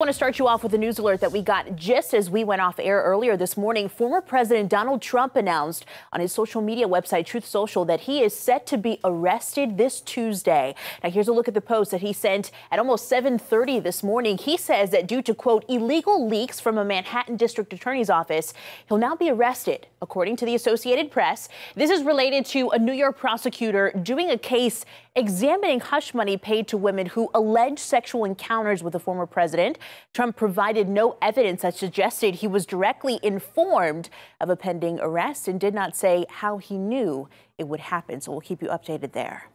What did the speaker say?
I want to start you off with a news alert that we got just as we went off air earlier this morning. Former President Donald Trump announced on his social media website, Truth Social, that he is set to be arrested this Tuesday. Now, here's a look at the post that he sent at almost 7:30 this morning. He says that due to quote illegal leaks from a Manhattan District Attorney's office, he'll now be arrested. According to the Associated Press, this is related to a New York prosecutor doing a case examining hush money paid to women who allege sexual encounters with the former president. Trump provided no evidence that suggested he was directly informed of a pending arrest and did not say how he knew it would happen. So we'll keep you updated there.